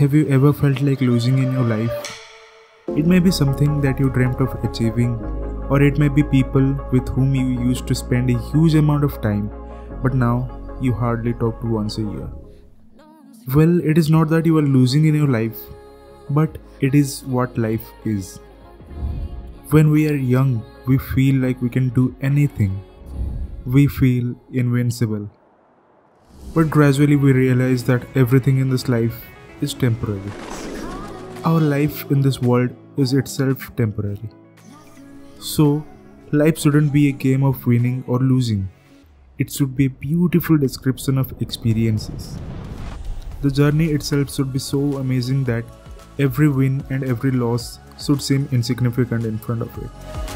Have you ever felt like losing in your life? It may be something that you dreamt of achieving, or it may be people with whom you used to spend a huge amount of time, but now you hardly talk to once a year. Well, it is not that you are losing in your life, but it is what life is. When we are young, we feel like we can do anything. We feel invincible. But gradually we realize that everything in this life is temporary. Our life in this world is itself temporary. So, life shouldn't be a game of winning or losing. It should be a beautiful description of experiences. The journey itself should be so amazing that every win and every loss should seem insignificant in front of it.